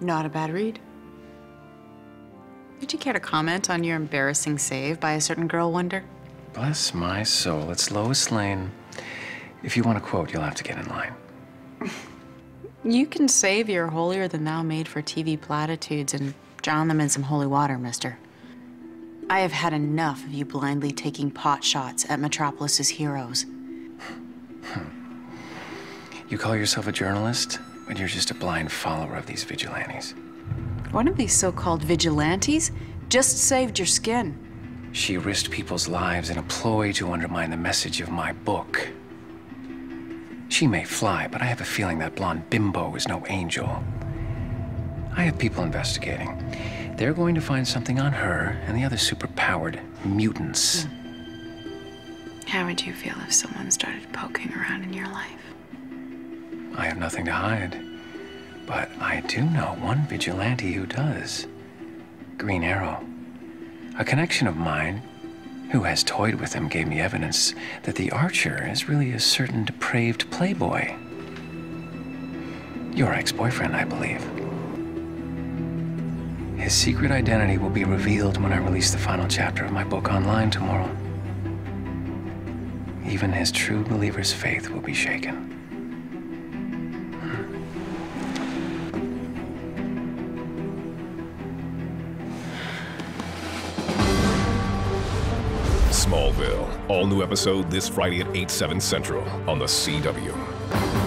Not a bad read. Would you care to comment on your embarrassing save by a certain girl wonder? Bless my soul, it's Lois Lane. If you want a quote, you'll have to get in line. You can save your holier-than-thou made-for-TV platitudes and drown them in some holy water, mister. I have had enough of you blindly taking pot shots at Metropolis's heroes. You call yourself a journalist, but you're just a blind follower of these vigilantes. One of these so-called vigilantes just saved your skin. She risked people's lives in a ploy to undermine the message of my book. She may fly, but I have a feeling that blonde bimbo is no angel. I have people investigating. They're going to find something on her and the other superpowered mutants. Hmm. How would you feel if someone started poking around in your life? I have nothing to hide. But I do know one vigilante who does. Green Arrow. A connection of mine who has toyed with him gave me evidence that the archer is really a certain depraved playboy. Your ex-boyfriend, I believe. His secret identity will be revealed when I release the final chapter of my book online tomorrow. Even his true believer's faith will be shaken. Smallville. All new episode this Friday at 8, 7 central on the CW.